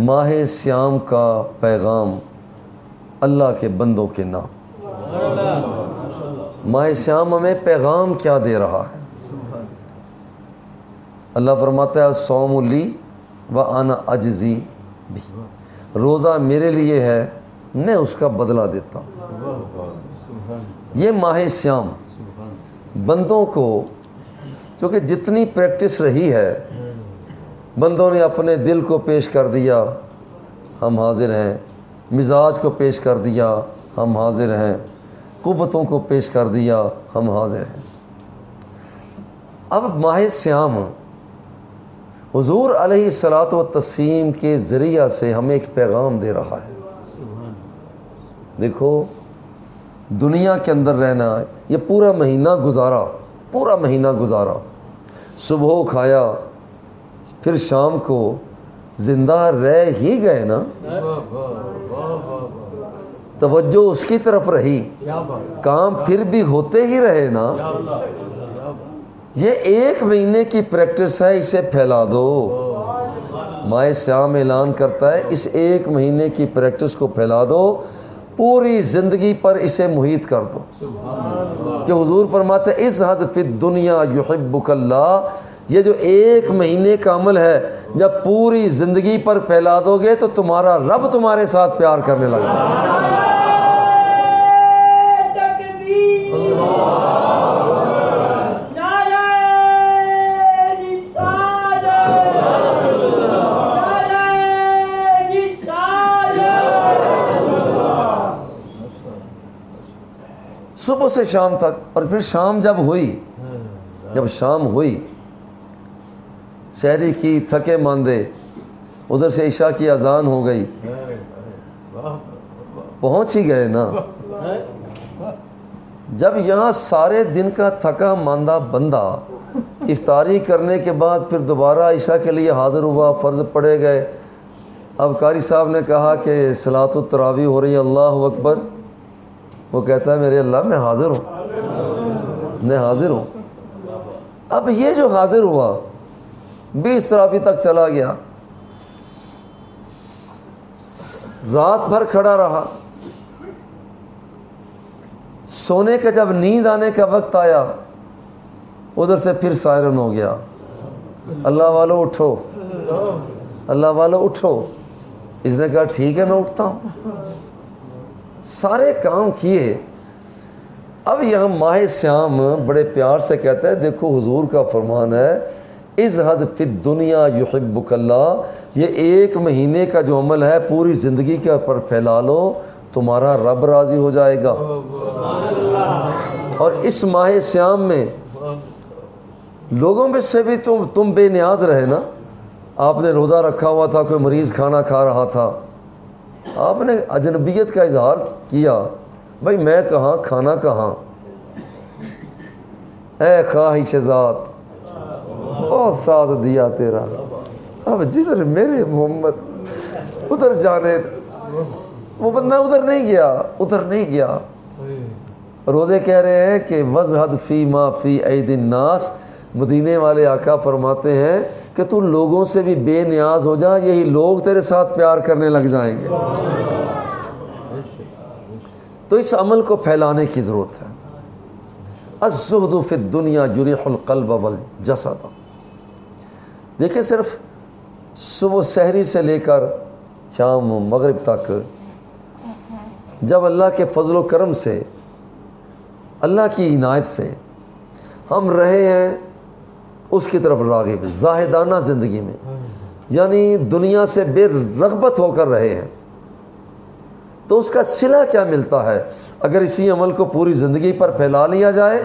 माह श्याम का पैगाम अल्लाह के बंदों के नाम। माह श्याम हमें पैगाम क्या दे रहा है? अल्लाह फरमाता है सोमली व आना अजजी भी। रोज़ा मेरे लिए है, मैं उसका बदला देता हूँ। ये माह श्याम बंदों को, क्योंकि जितनी प्रैक्टिस रही है बंदों ने अपने दिल को पेश कर दिया, हम हाजिर हैं। मिजाज को पेश कर दिया, हम हाजिर हैं। कुवतों को पेश कर दिया, हम हाजिर हैं। अब माह श्याम, हजूर सलात व तस्सीम के ज़रिया से हमें एक पैगाम दे रहा है। देखो, दुनिया के अंदर रहना, ये पूरा महीना गुजारा, पूरा महीना गुजारा। सुबह खाया फिर शाम को ज़िंदा रह ही गए ना? तवज्जो उसकी तरफ़ रही। काम फिर भी होते ही रहे ना? ये एक महीने की प्रैक्टिस है, इसे फैला दो। माए श्याम ऐलान करता है, इस एक महीने की प्रैक्टिस को फैला दो। पूरी ज़िंदगी पर इसे मुहित कर दो। कि हुजूर फरमाते इस हद फिर दुनिया युहिब्बुकल्ला ये जो एक महीने का अमल है, जब पूरी ज़िंदगी पर फैला दोगे तो तुम्हारा रब तुम्हारे साथ प्यार करने लग जाए सुबह से शाम तक, और फिर शाम जब हुई, जब शाम हुई शहरी की थके मांदे, उधर से ईशा की अजान हो गई। पहुँच ही गए ना। जब यहाँ सारे दिन का थका मांदा बंदा इफ्तारी करने के बाद फिर दोबारा ईशा के लिए हाज़िर हुआ, फ़र्ज़ पड़े गए। अब कारी साहब ने कहा कि सलात तरावी हो रही है, अल्लाह अकबर। वो कहता है, मेरे अल्लाह, मैं हाजिर हूँ। मैं हाजिर हूँ। अब ये जो हाजिर हुआ बीस तराफी तक चला गया। रात भर खड़ा रहा। सोने का जब नींद आने का वक्त आया, उधर से फिर सायरन हो गया। अल्लाह वालो, उठो। अल्लाह वालो, उठो। इसने कहा, ठीक है, मैं उठता हूँ। सारे काम किए। अब यहाँ माह श्याम बड़े प्यार से कहता है, देखो, हुजूर का फरमान है इस हद फित दुनिया युहिब्बुकल्ला ये एक महीने का जो अमल है, पूरी ज़िंदगी के ऊपर फैला लो, तुम्हारा रब राज़ी हो जाएगा। और इस माह श्याम में, लोगों में से भी तुम तुम बेनियाज रहे ना? आपने रोज़ा रखा हुआ था, कोई मरीज़ खाना खा रहा था। आपने अजनबियत का इजहार किया, भाई मैं कहाँ, खाना कहाँ? ए ख्वाहिश बहुत साथ दिया तेरा। अब जिधर मेरे मोहम्मद, उधर जाने, वो बंदा उधर नहीं गया, उधर नहीं गया। रोज़े कह रहे हैं कि वजहद फ़ी मा फ़ी दिन नास। मदीने वाले आका फरमाते हैं कि तू लोगों से भी बेनियाज हो जा, यही लोग तेरे साथ प्यार करने लग जाएँगे। तो इस अमल को फैलाने की ज़रूरत है। अजुहदुफ़ दुनिया जुरीक़ल्ब वल जसद। देखिए सिर्फ़ सुबह शहरी से लेकर शाम मगरिब तक, जब अल्लाह के फजल करम से, अल्लाह की इनायत से हम रहे हैं, उसकी तरफ़ रागिब जाहिदाना ज़िंदगी में। यानी दुनिया से बेरगबत होकर रहे हैं। तो उसका सिला क्या मिलता है? अगर इसी अमल को पूरी ज़िंदगी पर फैला लिया जाए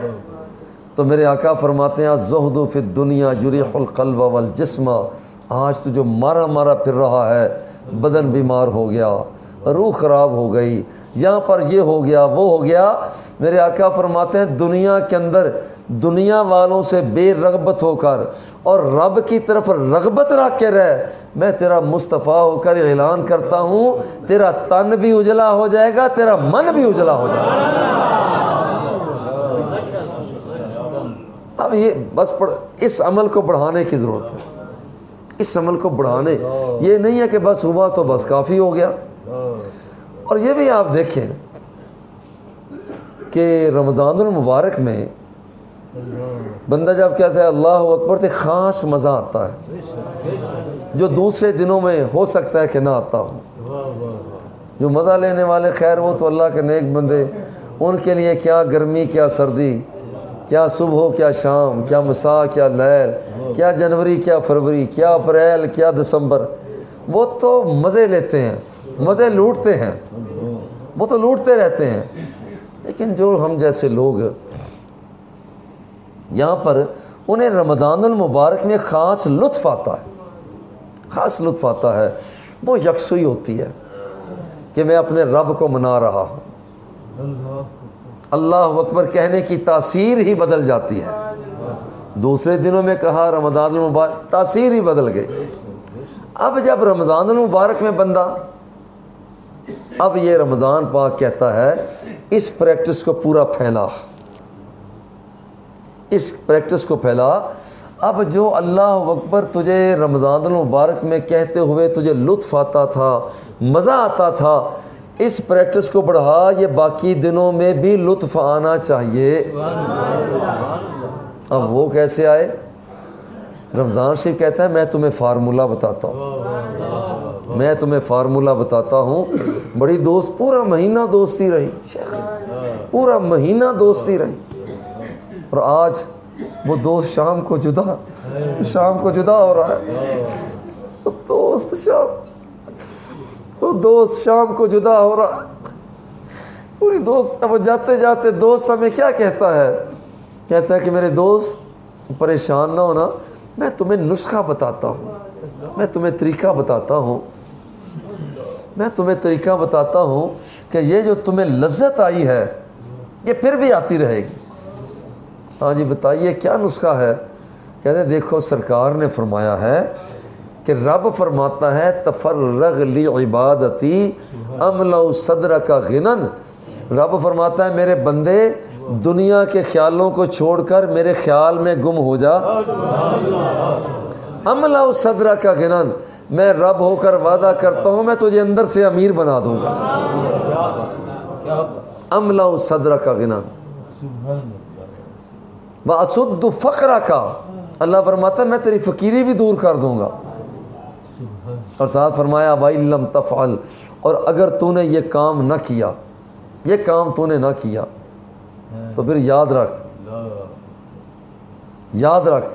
तो मेरे आका फरमाते हैं, जहदो फिर दुनिया जुरीक़ल्ब वल जिस्म। आज तो जो मारा मारा फिर रहा है, बदन बीमार हो गया, रूह ख़राब हो गई। यहाँ पर ये हो गया, वो हो गया। मेरे आका फरमाते हैं, दुनिया के अंदर दुनिया वालों से बेरगबत होकर और रब की तरफ़ रगबत रख के रह। मैं तेरा मुस्तफ़ा होकर ऐलान करता हूँ, तेरा तन भी उजला हो जाएगा, तेरा मन भी उजला हो जाएगा। अब ये बस पढ़, इस अमल को बढ़ाने की ज़रूरत है। इस अमल को बढ़ाने। ये नहीं है कि बस हुआ तो बस काफ़ी हो गया। और ये भी आप देखें कि रमदान मुबारक में बंदा जब कहता है अल्लाह अकबर तो ख़ास मज़ा आता है। जो दूसरे दिनों में हो सकता है कि ना आता हो। जो मज़ा लेने वाले खैर वो तो अल्लाह के नेक बंदे उनके लिए क्या गर्मी क्या सर्दी क्या सुबह, क्या शाम, क्या मसा, क्या लैल क्या जनवरी, क्या फरवरी, क्या अप्रैल, क्या दिसंबर। वो तो मज़े लेते हैं, मज़े लूटते हैं, वो तो लूटते रहते हैं। लेकिन जो हम जैसे लोग यहाँ पर उन्हें रमदान मुबारक में ख़ास लुत्फ़ आता है, ख़ास लुत्फ़ आता है, वो यकसुई होती है कि मैं अपने रब को मना रहा हूँ। अल्लाह अकबर कहने की तासीर ही बदल जाती है। दूसरे दिनों में कहा रमदान मुबारक तासीर ही बदल गई। अब जब रमज़ान मुबारक में बंदा, अब ये रमज़ान पाक कहता है, इस प्रैक्टिस को पूरा फैला। इस प्रैक्टिस को फैला। अब जो अल्लाह अकबर तुझे रमज़ान मुबारक में कहते हुए तुझे लुत्फ़ आता था, मज़ा आता था इस प्रैक्टिस को बढ़ा, ये बाकी दिनों में भी लुत्फ़ आना चाहिए। अब वो कैसे आए? रमज़ान शरीफ कहता है, मैं तुम्हें फार्मूला बताता हूँ। मैं तुम्हें फार्मूला बताता हूँ। बड़ी दोस्त, पूरा महीना दोस्ती रही पूरा महीना दोस्ती रही। और आज वो दोस्त शाम को जुदा, शाम को जुदा हो रहा है। दोस्त शाम वो दोस्त शाम को जुदा हो रहा पूरी दोस्त वो जाते जाते दोस्त हमें क्या कहता है? कहता है कि मेरे दोस्त, परेशान ना होना, मैं तुम्हें नुस्खा बताता हूँ। मैं तुम्हें तरीका बताता हूँ। मैं तुम्हें तरीका बताता हूँ कि ये जो तुम्हें लज्जत आई है, ये फिर भी आती रहेगी। हाँ जी, बताइए, क्या नुस्खा है? कहते देखो, सरकार ने फरमाया है कि रब फरमाता है तफर ली इबादती अमल सदर का गिनन। रब फरमाता है, मेरे बंदे, दुनिया के ख्यालों को छोड़कर मेरे ख्याल में गुम हो जा। अमला सदरा का गिनन। मैं रब होकर वादा करता हूँ, मैं तुझे अंदर से अमीर बना दूँगा। अमला सदरा का गिनन। व असुद फ़करा का अल्लाह फरमाता मैं तेरी फ़कीरी भी दूर कर दूँगा। और साथ फरमाया, वाई लम तफ़ल और अगर तूने ये काम न किया, ये काम तूने ना किया तो फिर याद रख। याद रख।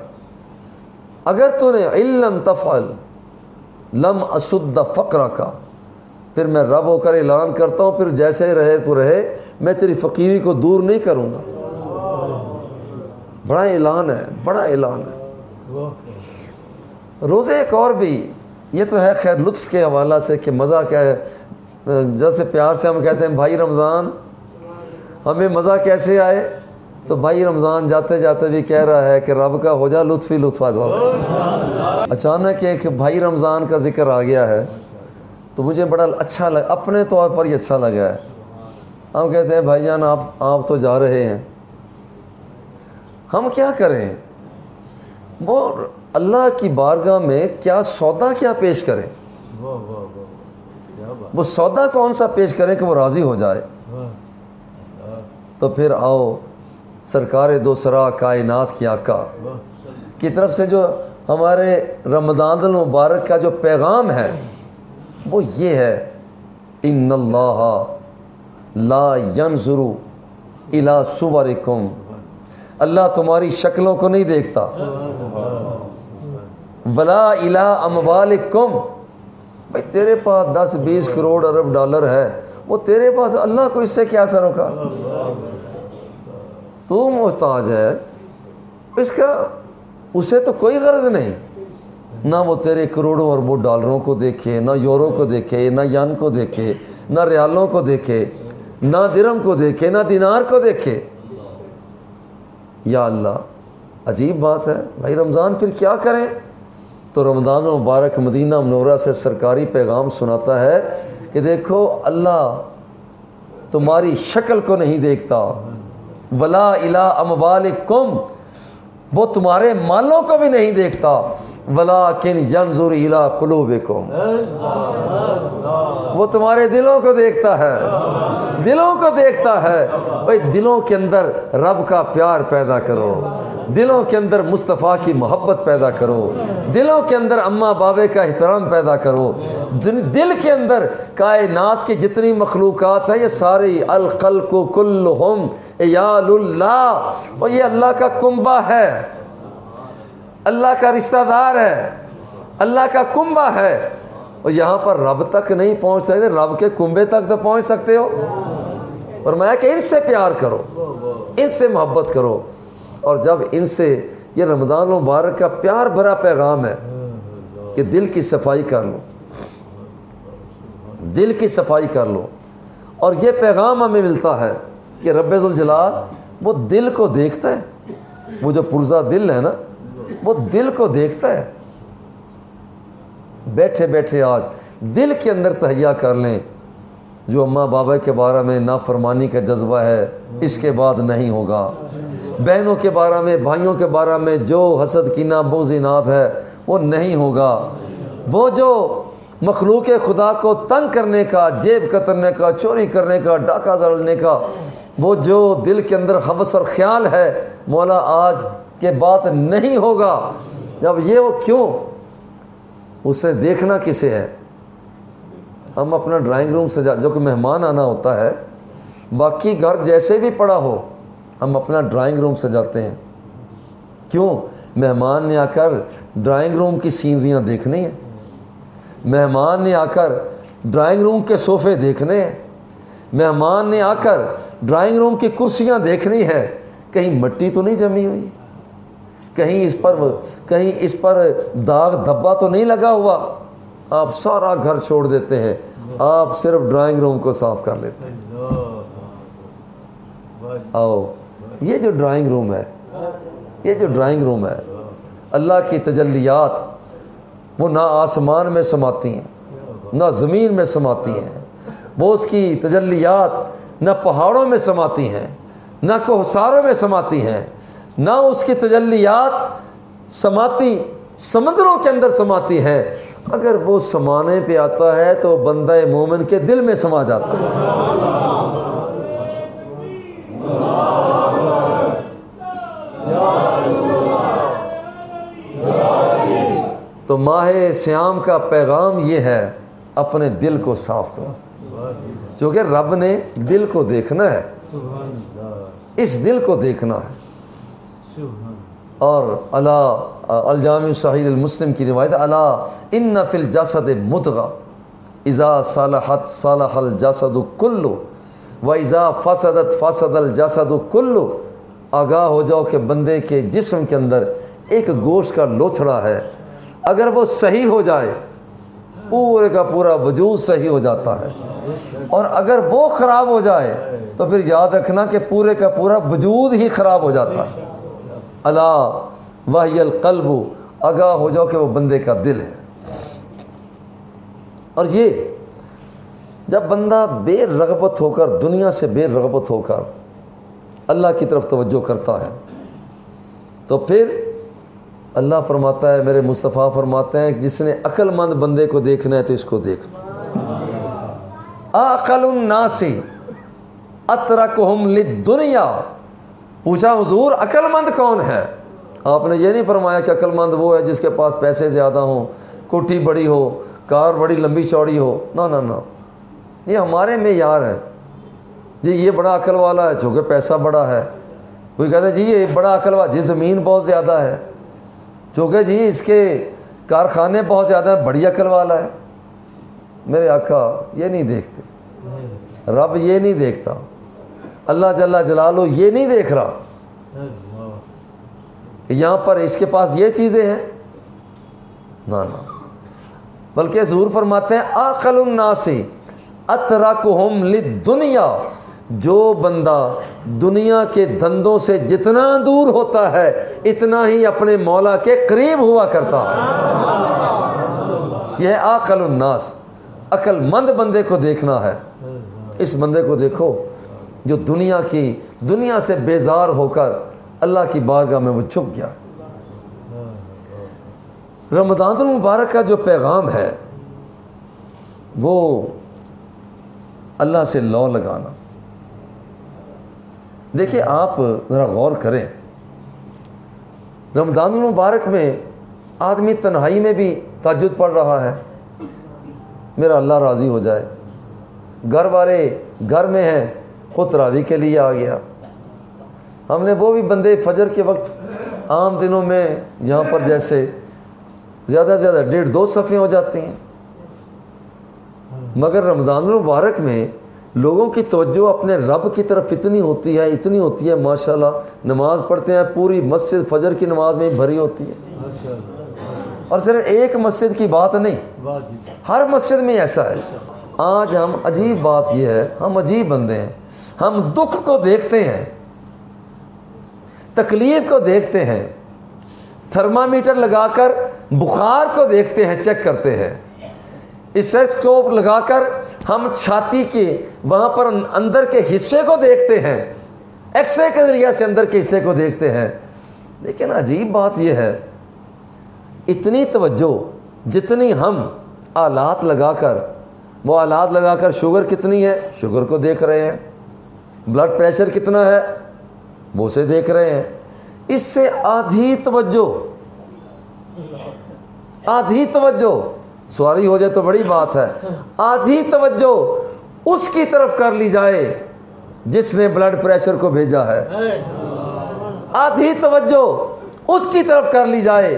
अगर तूने इल्म तफ़ल लम असुद्द फ़क्र का फिर मैं रब होकर ऐलान करता हूँ, फिर जैसे रहे तो रहे, मैं तेरी फ़कीरी को दूर नहीं करूँगा। बड़ा ऐलान है, बड़ा ऐलान है। रोज़े एक और भी ये तो है खैर लुत्फ़ के हवाला से कि मज़ा क्या है। जैसे प्यार से हम कहते हैं, भाई रमज़ान, हमें मज़ा कैसे आए? तो भाई रमज़ान जाते जाते भी कह रहा है कि रब का हो जा लुत्फ़ी लुत्फ़ा अचानक एक भाई रमज़ान का ज़िक्र आ गया है तो मुझे बड़ा अच्छा लग, अपने तौर पर ही अच्छा लगा है। हम कहते हैं भाईजान आप आप तो जा रहे हैं। हम क्या करें? वो अल्लाह की बारगाह में क्या सौदा क्या पेश करें? वो सौदा कौन सा पेश करें कि वो राज़ी हो जाए? तो फिर आओ सरकार दोसरा कायनात की आका। की तरफ़ से जो हमारे रमदान मुबारक का जो पैगाम है वो ये है इन ला यनजुरु इला अल्लाह तुम्हारी शक्लों को नहीं देखता। वला इला अमवालिकुम। भाई, तेरे पास दस बीस करोड़ अरब डॉलर है। वो तेरे पास अल्लाह को इससे क्या सरोका तू मोहताज है। इसका, उसे तो कोई गर्ज नहीं। ना वो तेरे करोड़ों अरबों डॉलरों को देखे, ना यूरो को देखे, ना यन को देखे, ना रियालों को देखे, ना दिरम को देखे, ना दिनार को देखे। या अल्लाह, अजीब बात है। भाई, रमज़ान फिर क्या करें? तो रमज़ान मुबारक मदीना मनोरा से सरकारी पैगाम सुनाता है कि देखो, अल्लाह तुम्हारी शक्ल को नहीं देखता। वला इला अमवाल कुम वो तुम्हारे मालों को भी नहीं देखता। वला किन यंजुर इला कलूब कुलूबिकुम, वो तुम्हारे दिलों को देखता है। दिलों को देखता है। भाई, दिलों के अंदर रब का प्यार पैदा करो। दिलों के अंदर मुस्तफ़ा की मोहब्बत पैदा करो। दिलों के अंदर अम्मा बाबे का एहतराम पैदा करो। दिल के अंदर कायनात की जितनी मखलूक़ात है, ये सारी अलकल को कुल्ल हम और ये अल्लाह का कुंबा है। अल्लाह का रिश्तेदार है। अल्लाह का कुंबा है। और यहाँ पर रब तक नहीं पहुँच सकते, रब के कुंबे तक तो पहुँच सकते हो। और मैं कि इनसे प्यार करो। इनसे मोहब्बत करो। और जब इनसे ये रमज़ान मुबारक का प्यार भरा पैगाम है कि दिल की सफ़ाई कर लो, दिल की सफ़ाई कर लो। और ये पैगाम हमें मिलता है कि जलाल वो दिल को देखता है। वो जो पुरजा दिल है ना, वो दिल को देखता है। बैठे बैठे आज दिल के अंदर तहैया कर लें। जो अम्मा बाबा के बारे में नाफरमानी का जज्बा है, इसके बाद नहीं होगा। बहनों के बारे में, भाइयों के बारे में जो हसद कीना बोजिनात है, वो नहीं होगा। वो जो मखलूक खुदा को तंग करने का, जेब कतरने का, चोरी करने का, डाका जलने का, वो जो दिल के अंदर हवस और ख्याल है, मौला आज के बात नहीं होगा। जब ये वो क्यों? उसे देखना किसे है? हम अपना ड्राइंग रूम सजा, जो कि मेहमान आना होता है, बाकी घर जैसे भी पड़ा हो, हम अपना ड्राइंग रूम सजाते हैं। क्यों? मेहमान ने आकर ड्राइंग रूम की सीनरियाँ देखनी है। मेहमान ने आकर ड्राइंग रूम के सोफ़े देखने हैं। मेहमान ने आकर ड्राइंग रूम की कुर्सियाँ देखनी है। कहीं मिट्टी तो नहीं जमी हुई। कहीं इस पर, कहीं इस पर दाग धब्बा तो नहीं लगा हुआ। आप सारा घर छोड़ देते हैं। आप सिर्फ़ ड्राइंग रूम को साफ़ कर लेते हैं। आओ, ये जो ड्राइंग रूम है, ये जो ड्राइंग रूम है, अल्लाह की तजलियात वो ना आसमान में समाती हैं, ना ज़मीन में समाती हैं, वो उसकी तजल्लियात ना पहाड़ों में समाती हैं, ना कोहसारों में समाती हैं, ना उसकी तजल्लियात समाती, समंदरों के अंदर समाती है अगर वो समाने पे आता है तो बंदा मोमिन के दिल में समा जाता है। तो माह श्याम का पैगाम ये है अपने दिल को साफ़ करो। क्योंकि रब ने दिल को देखना है इस दिल को देखना है। और अला अलजाम की रिवायत, अला इन नफिल जासद मुतगा इज़ा सालहत सालहल जासद कुल्लु, व इज़ा फसदत फसदल जासद आगाह हो जाओ कि बंदे के जिस्म के अंदर एक गोश्त का लोथड़ा है। अगर वो सही हो जाए, पूरे का पूरा वजूद सही हो जाता है। और अगर वो ख़राब हो जाए तो फिर याद रखना कि पूरे का पूरा वजूद ही ख़राब हो जाता है। अला वाहियल कल्बु, आगाह हो जाओ कि वो बंदे का दिल है। और ये, जब बंदा बेरगबत होकर, दुनिया से बेरगबत होकर, अल्लाह की तरफ़ तवज्जो करता है तो फिर अल्लाह फरमाता है, मेरे मुस्तफ़ा फरमाते हैं, जिसने अक्लमंद बंदे को देखना है तो इसको देखना। नासी अतरक हम दुनिया पूछा, हुजूर, अक्लमंद कौन है? आपने ये नहीं फरमाया कि अक्लमंद वो है जिसके पास पैसे ज़्यादा हों कोठी बड़ी हो, कार बड़ी लंबी चौड़ी हो। ना ना ना। ये हमारे में यार है। जी, ये बड़ा अकल वाला है, जो कि पैसा बड़ा है। कोई कहता है, जी, ये बड़ा अकल वाला, जी, ज़मीन बहुत ज़्यादा है। जो कि, जी, इसके कारखाने बहुत ज़्यादा हैं, बड़ी अकल वाला है। मेरे आका, ये नहीं देखते। रब ये नहीं देखता। अल्लाह जल्ला जलालो ये नहीं देख रहा। यहाँ पर इसके पास ये चीज़ें हैं। ना ना। बल्कि जूर फरमाते हैं अकलनासी अतरक हम दुनिया जो बंदा दुनिया के धंधों से जितना दूर होता है इतना ही अपने मौला के करीब हुआ करता है। यह आकलनास अक्लमंद बंदे को देखना है। इस बंदे को देखो। जो दुनिया की, दुनिया से बेजार होकर अल्लाह की बारगाह में वो छुप गया। रमदान मुबारक का जो पैगाम है, वो अल्लाह से लौ लगाना। देखिए, आप ज़रा गौर करें रमज़ान मुबारक में आदमी तन्हाई में भी ताजुद पढ़ रहा है। मेरा अल्लाह राज़ी हो जाए। घर वाले घर में हैं खुद तरावी के लिए आ गया। हमने वो भी बंदे फजर के वक्त आम दिनों में यहाँ पर जैसे ज़्यादा से ज़्यादा डेढ़ दो सफ़े हो जाती हैं। मगर रमज़ान मुबारक में लोगों की तवज्जो अपने रब की तरफ़ इतनी होती है इतनी होती है माशाल्लाह नमाज़ पढ़ते हैं पूरी मस्जिद फजर की नमाज़ में भरी होती है। और सिर्फ़ एक मस्जिद की बात नहीं हर मस्जिद में ऐसा है। आज हम अजीब बात यह है हम अजीब बंदे हैं। हम दुख को देखते हैं, तकलीफ़ को देखते हैं, थर्मामीटर लगाकर बुखार को देखते हैं, चेक करते हैं। स्टेथोस्कोप लगाकर हम छाती के वहाँ पर अंदर के हिस्से को देखते हैं, एक्सरे के ज़रिए से अंदर के हिस्से को देखते हैं। लेकिन अजीब बात यह है, इतनी तवज्जो, जितनी हम आलात लगाकर, वो आलात लगाकर शुगर कितनी है? शुगर को देख रहे हैं। ब्लड प्रेशर कितना है? वो से देख रहे हैं। इससे आधी तवज्जो। आधी तवज्जो। सॉरी, हो जाए तो बड़ी बात है। आधी तवज्जो उसकी तरफ़ कर ली जाए, जिसने ब्लड प्रेशर को भेजा है। आधी तवज्जो उसकी तरफ़ कर ली जाए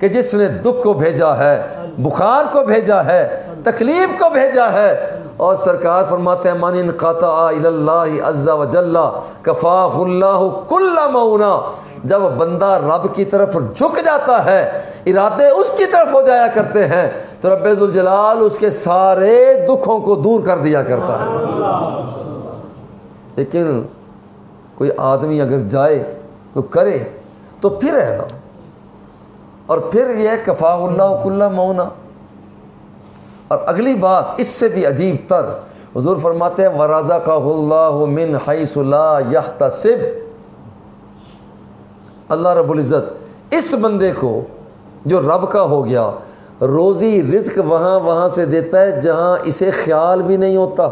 कि जिसने दुख को भेजा है, बुखार को भेजा है, तकलीफ़ को भेजा है और सरकार फरमाते हैं मन अज़्ज़ा वजल्ला कफ़ाहुल्लाह मऊना जब बंदा रब की तरफ़ झुक जाता है, इरादे उसकी तरफ़ हो जाया करते हैं तो रब जलाल उसके सारे दुखों को दूर कर दिया करता है। लेकिन कोई आदमी अगर जाए तो करे तो फिर है ना। और फिर यह कफ़ाहुल्लाह मऊना और अगली बात इससे भी अजीब तर। हजूर फरमाते हैं वराजा का मिन हईसला यह तसिब अल्लाह रबुल्ज़त इस बंदे को जो रब का हो गया रोज़ी रिस्क वहाँ वहाँ से देता है जहाँ इसे ख्याल भी नहीं होता।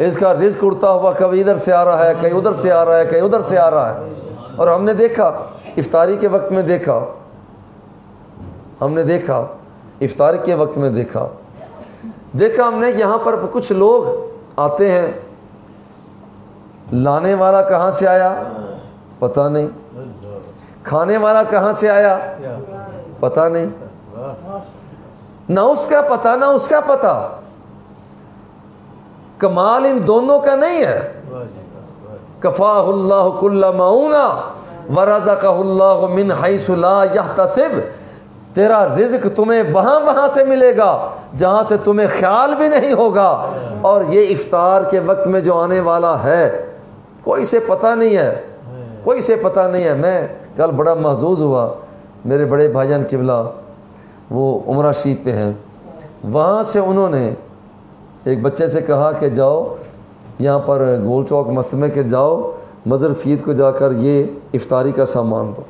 इसका रिस्क उड़ता हुआ कभी इधर से आ रहा है कहीं उधर से आ रहा है कहीं उधर से आ रहा है। और हमने देखा इफ्तारी के वक्त में देखा हमने देखा इफ्तार के वक्त में देखा। देखा हमने यहाँ पर कुछ लोग आते हैं। लाने वाला कहाँ से आया? पता नहीं। खाने वाला कहाँ से आया? पता नहीं। ना उसका पता, ना उसका पता। कमाल इन दोनों का नहीं है। कफ़ाहुल्लाह माऊना वराजा का मिन हईसुल्ला यह तसिब तेरा रिज्क तुम्हें वहाँ वहाँ से मिलेगा, जहाँ से तुम्हें ख्याल भी नहीं होगा। और ये इफ्तार के वक्त में जो आने वाला है, कोई से पता नहीं है, कोई से पता नहीं है। मैं कल बड़ा महजूज हुआ, मेरे बड़े भाईजान किबला, वो उमरा शीप पे हैं। वहाँ से उन्होंने एक बच्चे से कहा कि जाओ, यहाँ पर गोल चौक मसमे के जाओ, मज़र फीद को जाकर ये इफ्तारी का सामान दो।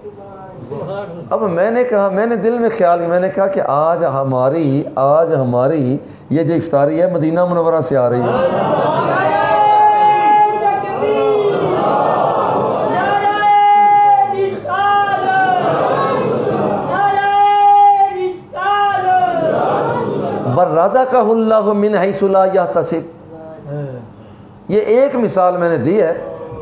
अब मैंने कहा, मैंने दिल में ख्याल मैंने कहा कि आज हमारी आज हमारी ये जो इफ्तारी है, मदीना मनवरा से आ रही है। बर राजा का मिन हईसुल्ला या तसिब ये एक मिसाल मैंने दी है,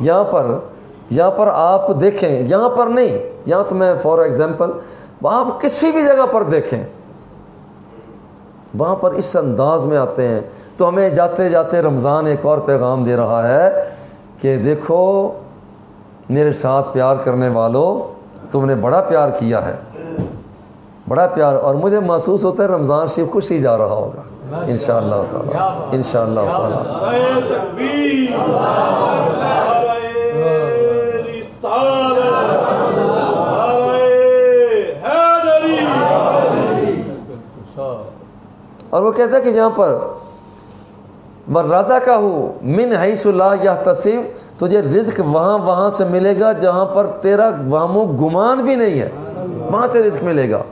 यहाँ पर यहाँ पर आप देखें यहाँ पर नहीं। यहाँ तो मैं फॉर एग्ज़ाम्पल आप किसी भी जगह पर देखें। वहाँ पर इस अंदाज में आते हैं। तो हमें जाते जाते रमज़ान एक और पैगाम दे रहा है कि देखो मेरे साथ प्यार करने वालों तुमने बड़ा प्यार किया है। बड़ा प्यार और मुझे महसूस होता है रमज़ान शिव खुश ही जा रहा होगा। इन ताला इन ताला। कहता है कि जहाँ पर मर राजा का हूँ मिन हईसुल्ला या तसीम तुझे रिज्क वहाँ वहाँ से मिलेगा जहाँ पर तेरा वामो गुमान भी नहीं है। वहाँ से रिस्क मिलेगा।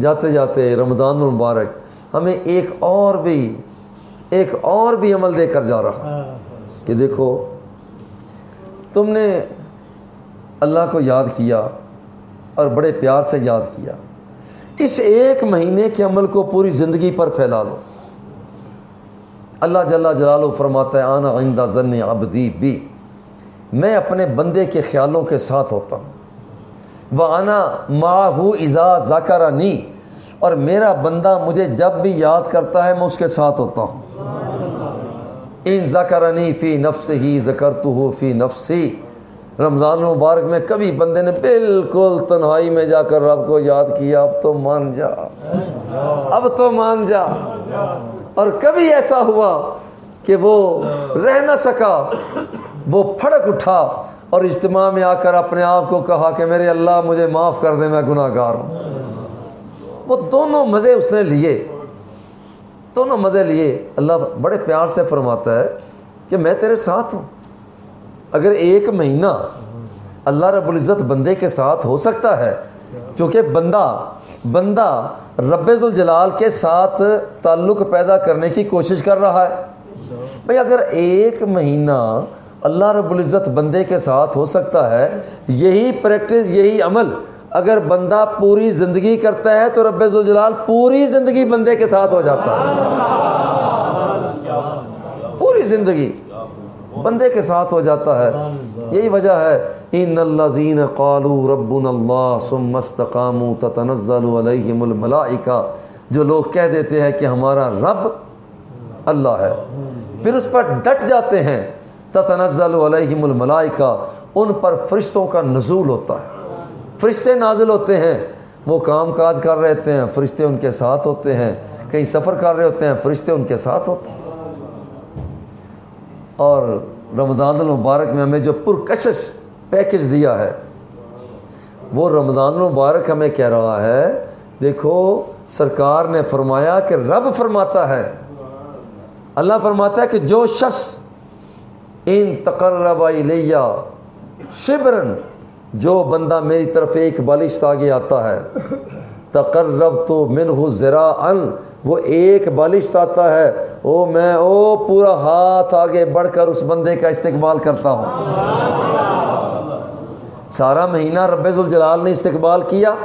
जाते जाते रमज़ान मुबारक हमें एक और भी एक और भी अमल देकर जा रहा। कि देखो तुमने अल्लाह को याद किया और बड़े प्यार से याद किया। इस एक महीने के अमल को पूरी ज़िंदगी पर फैला लो। अल्लाह जल्ला जलाल फरमाता है, आना आइंदा जन अबदी भी मैं अपने बंदे के ख्यालों के साथ होता हूँ। व आना माहू इज़ा ज़ाकरानी। और मेरा बंदा मुझे जब भी याद करता है, मैं उसके साथ होता हूँ। इन ज़करनी फ़ी नफ्स ही ज़कर तो हो फ़ी नफसी। रमज़ान मुबारक में कभी बंदे ने बिल्कुल तन्हाई में जाकर रब को याद किया, अब तो मान जा। अब तो मान जा। और कभी ऐसा हुआ कि वो रह ना सका, वो फड़क उठा और इज्तम में आकर अपने आप को कहा कि मेरे अल्लाह मुझे माफ़ कर दे, मैं गुनाहगार हूँ। वो दोनों मज़े उसने लिए। दोनों मज़े लिए। अल्लाह बड़े प्यार से फरमाता है कि मैं तेरे साथ हूँ। अगर एक महीना अल्लाह रबुल्ज़त बंदे के साथ हो सकता है, क्योंकि बंदा बंदा रबाल के साथ ताल्लुक़ पैदा करने की कोशिश कर रहा है। भाई अगर एक महीना अल्लाह रबुल्ज़त बंदे के साथ हो सकता है, यही प्रैक्टिस, यही अमल अगर बंदा पूरी ज़िंदगी करता है तो रबाल पूरी ज़िंदगी बंदे के साथ हो जाता है। पूरी ज़िंदगी। बंदे के साथ हो जाता है। यही वजह है इन अल्लाजीन कालू रबन सुमस्तकामू तनज़लमलाइका जो लोग कह देते हैं कि हमारा रब अल्लाह है। फिर उस पर डट जाते हैं ततनज़लमलाइका उन पर फरिश्तों का नजूल होता है। फरिश्ते नाजिल होते हैं वो काम काज कर रहे होते हैं फरिश्ते उनके साथ होते हैं। कहीं सफ़र कर रहे होते हैं फरिश्ते उनके साथ होते हैं। और रमज़ान मुबारक में हमें जो पुरकशश पैकेज दिया है, वो रमज़ान मुबारक हमें कह रहा है, देखो, सरकार ने फरमाया कि रब फरमाता है। अल्लाह फरमाता है कि जो शख्स इन तकर्रबा लिया शिबरन, जो बंदा मेरी तरफ़ एक बालिश आगे आता है तकर्रब तो मिन ज़रा अन वो एक बालिश आता है। ओ, मैं, ओ, पूरा हाथ आगे बढ़कर उस बंदे का इस्तेमाल करता हूँ। सारा महीना जलाल ने इस्तेमाल किया।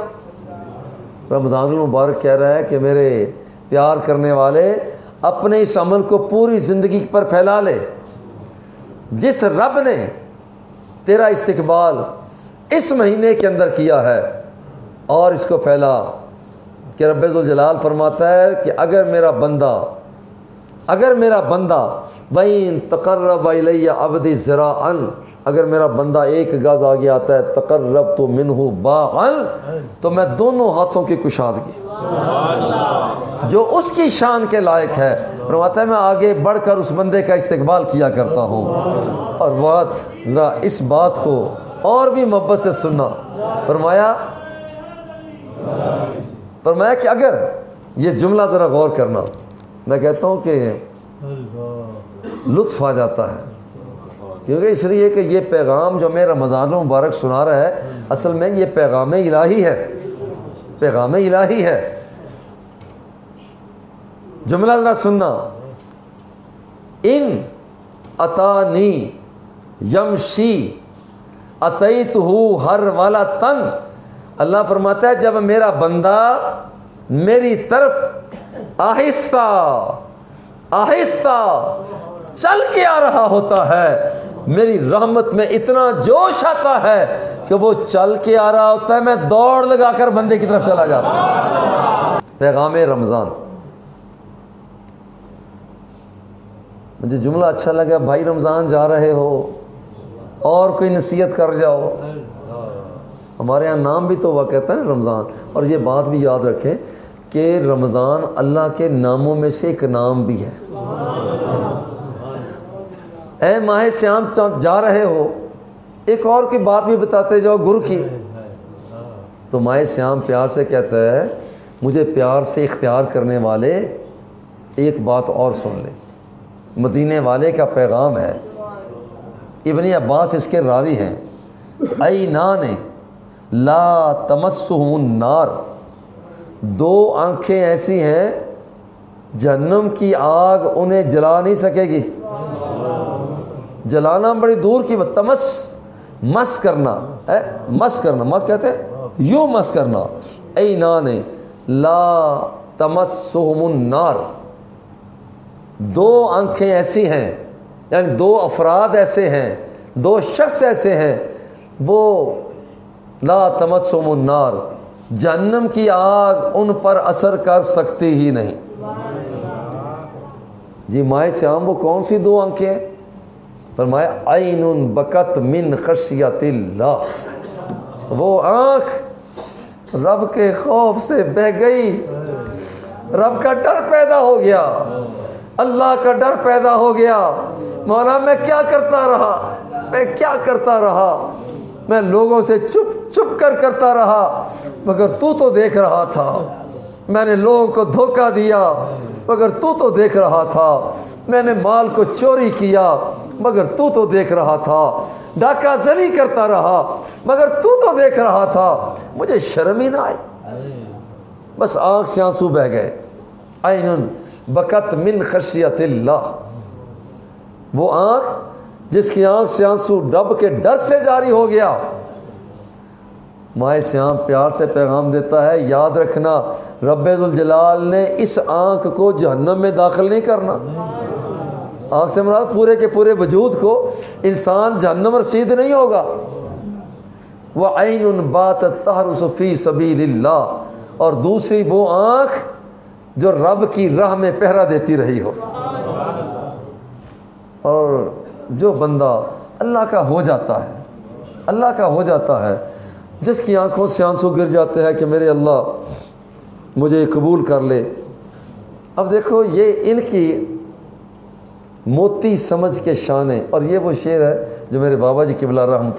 रमज़ान मुबारक कह रहा है कि मेरे प्यार करने वाले अपने इस अमल को पूरी ज़िंदगी पर फैला ले। जिस रब ने तेरा इस्तकबाल इस महीने के अंदर किया है और इसको फैला। कि रबाल फरमाता है कि अगर मेरा बंदा अगर मेरा बंदा वहीं तकर्रब अबदी ज़रा अन अगर मेरा बंदा एक गज आगे आता है तकर्रब तो मिनहू बान तो मैं दोनों हाथों की कुशादगी। जो उसकी शान के लायक है। फरमाता है मैं आगे बढ़कर उस बंदे का इस्तेमाल किया करता हूँ। और बात ज़रा इस बात को और भी मोहब्बत से सुनना। फरमाया फरमाया कि अगर ये जुमला ज़रा गौर करना, मैं कहता हूँ कि लुत्फ आ जाता है। क्योंकि इसलिए कि ये पैगाम जो मैं रमज़ान मुबारक सुना रहा है, असल में ये पैगाम इलाही है। पैगाम इलाही है। जुमला ज़रा सुनना। इन अतानी यमशी अतईत हूँ हर वाला तन अल्लाह फरमाता है, जब मेरा बंदा मेरी तरफ़ आहिस्ता आहिस्ता चल के आ रहा होता है, मेरी रहमत में इतना जोश आता है कि वो चल के आ रहा होता है, मैं दौड़ लगाकर बंदे की तरफ़ चला जाता हूँ। पैगाम रमज़ान। मुझे जुमला अच्छा लगा, भाई रमज़ान जा रहे हो, और कोई नसीहत कर जाओ। हमारे यहाँ नाम भी तो वह कहता है रमज़ान। और ये बात भी याद रखें कि रमज़ान अल्लाह के नामों में से एक नाम भी है। ए, माह श्याम जा रहे हो। एक और की बात भी बताते जाओ, गुरु की। तो माए श्याम प्यार से कहता है, मुझे प्यार से इख्तियार करने वाले एक बात और सुन ले। मदीने वाले का पैगाम है, इबन अब्बास इसके रावी हैं। आई ना ने ला तमस्नार दो आँखें ऐसी हैं, जहन्नम की आग उन्हें जला नहीं सकेगी। जलाना बड़ी दूर की बात, तमस, मस करना, है? मस करना, मस कहते हैं? यू मस करना। ऐ ना ने ला तमस्नार दो आँखें ऐसी हैं, यानी दो अफराद ऐसे हैं, दो शख्स ऐसे हैं, वो ला तमस्नार जन्नम की आग उन पर असर कर सकती ही नहीं। जी माए श्याम, वो कौन सी दो आँखें हैं? फरमाया आइन बकत मिन खशियतिल्ला वो आँख रब के खौफ से बह गई। रब का डर पैदा हो गया। अल्लाह का डर पैदा हो गया। मौला, मैं क्या करता रहा? मैं क्या करता रहा? मैं लोगों से चुप चुप कर करता रहा, मगर तू तो देख रहा था। मैंने लोगों को धोखा दिया, मगर तू तो देख रहा था। मैंने माल को चोरी किया, मगर तू तो देख रहा था। डाका जरी करता रहा, मगर तू तो देख रहा था। मुझे शर्म ही ना आई। बस आँख से आँसू बह गए। आइन बकत मिन खशियत वो आँख जिसकी आँख से आँसू डब के डर से जारी हो गया। माए श्याम प्यार से पैगाम देता है, याद रखना रबाल ने इस आँख को जहन्नम में दाखिल नहीं करना। आँख से मराद पूरे के पूरे वजूद को इंसान जहन्नम रसीद नहीं होगा। वह आइन उन बात तहरसफ़ी सबी और दूसरी वो आँख जो रब की राह में पहरा देती रही हो। और जो बंदा अल्लाह का हो जाता है, अल्लाह का हो जाता है, जिसकी आँखों से आँसू गिर जाते हैं कि मेरे अल्लाह मुझे कबूल कर ले। अब देखो, ये इनकी मोती समझ के शान है। और ये वो शेर है जो मेरे बाबा जी किबला रहमत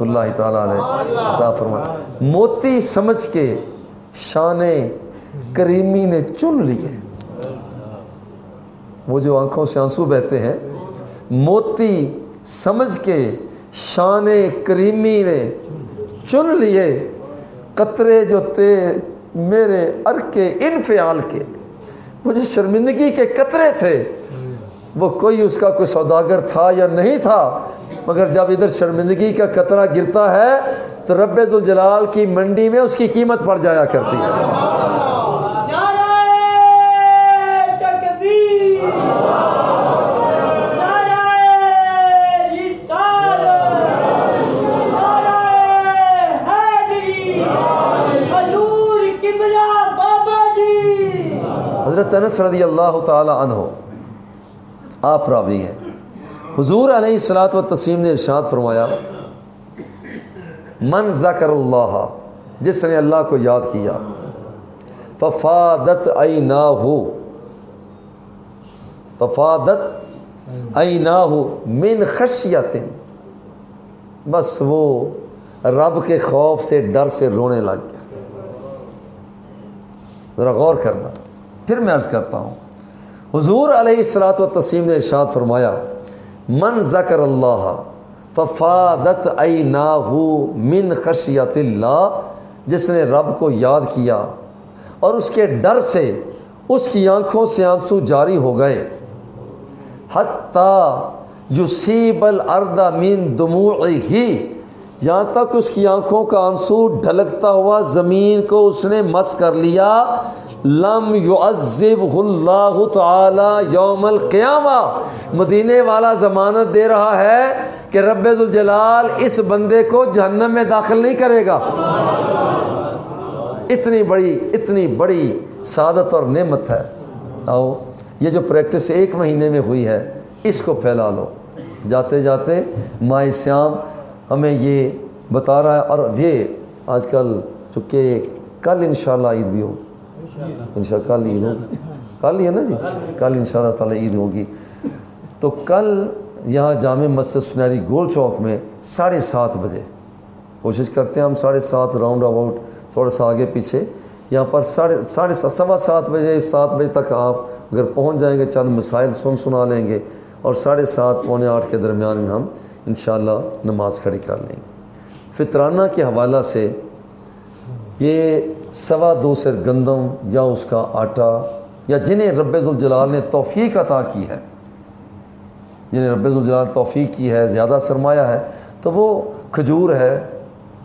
फरमा मोती समझ के शान करीमी ने चुन लिए। वो जो आँखों से आँसू बहते हैं, मोती समझ के शान करीमी ने चुन लिए कतरे जो थे मेरे अर के इन फ़्याल के। वो जो शर्मिंदगी के कतरे थे, वो कोई उसका कोई सौदागर था या नहीं था, मगर जब इधर शर्मिंदगी का कतरा गिरता है तो रब्बुल जलाल की मंडी में उसकी कीमत पड़ जाया करती है। अनस रदी अल्लाह तहो आप रावी हैं। हजूर सलात व तसीम ने इरशाद फरमाया, मन ज़कर जिसने अल्लाह को याद किया, फफादत आई ना हो फफादत आई ना हो मिन खशियतिन बस वो रब के खौफ से, डर से रोने लग गया। ज़रा गौर करना। फिर मैं अर्ज़ करता हूँ। हजूर सलात व तसीम ने इर्शाद फरमाया, मन ज़कर अल्लाह फ़ादत आई मिन खशियतिल्ला जिसने रब को याद किया और उसके डर से उसकी आँखों से आँसू जारी हो गए। हत्ता युसीबल अर्दा मीन दमू ही यहाँ तक उसकी आँखों का आँसू ढलकता हुआ ज़मीन को उसने मस कर लिया। लम युज़िब यौमल क़यामा। मदीने वाला ज़मानत दे रहा है कि रबाल इस बंदे को जहन्नम में दाखिल नहीं करेगा। इतनी बड़ी इतनी बड़ी सादत और नेमत है। आओ, ये जो प्रैक्टिस एक महीने में हुई है, इसको फैला लो। जाते जाते माए श्याम हमें ये बता रहा है और ये आजकल चूँकि कल इन ईद भी होगी। इन कल ईद होगी। कल ही है ना जी? कल इन ताला ईद होगी। तो कल यहाँ जाम मस्जिद सुनहरी गोल चौक में साढ़े सात बजे। कोशिश करते हैं हम साढ़े सात राउंड अबाउट थोड़ा सा आगे पीछे। यहाँ पर साढ़े साढ़े सवा सात बजे सात बजे तक आप अगर पहुँच जाएँगे, चंद मिसाइल सुन सुना लेंगे और साढ़े सात, पौने आठ के दरमियान में हम इन नमाज़ खड़ी कर लेंगे। फितराना के हवाला से ये सवा दो सर गंदम या उसका आटा, या जिन्हें रबाल ने तोफ़ी अता की है, जिन्हें रबाल तोफ़ी की है, ज़्यादा सरमाया है तो वो खजूर है,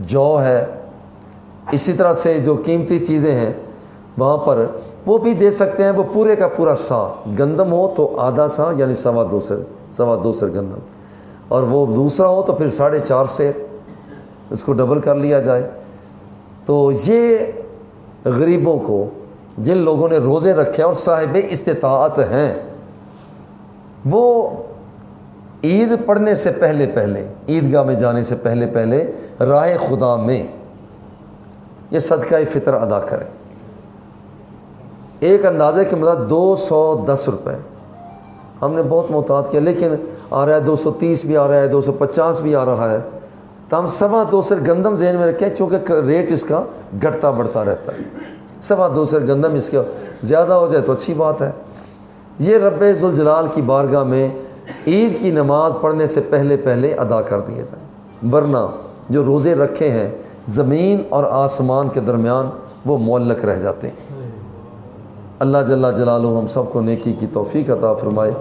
जौ है, इसी तरह से जो कीमती चीज़ें हैं, वहाँ पर वो भी दे सकते हैं, वो पूरे का पूरा सा। गंदम हो तो आधा सा, यानी सवा दो सर, सवा दो सर गंदम। और वो दूसरा हो तो फिर साढ़े चार से इसको डबल कर लिया जाए। तो ये गरीबों को, जिन लोगों ने रोज़े रखे और साहिब इस्तात हैं, वो ईद पढ़ने से पहले पहले, ईदगाह में जाने से पहले पहले राह खुदा में ये सदका फ़ितर अदा करें। एक अंदाजे के मतलब दो सौ दस रुपये हमने बहुत मोहतात किया, लेकिन आ रहा है दो सौ तीस भी, आ रहा है दो सौ पचास भी आ रहा है। तो हम सवा दो सर गंदम जहन में रखें, चूँकि रेट इसका घटता बढ़ता रहता है। सवा दो सर गंदम इसका ज़्यादा हो जाए तो अच्छी बात है। ये रब जलाल की बारगाह में ईद की नमाज़ पढ़ने से पहले पहले अदा कर दिए जाए। वरना जो रोज़े रखे हैं, ज़मीन और आसमान के दरमियान वो मोलक रह जाते हैं। अल्लाह जल्ला जलालू हम सबको नेकी की तोफ़ी अता फ़रमाए।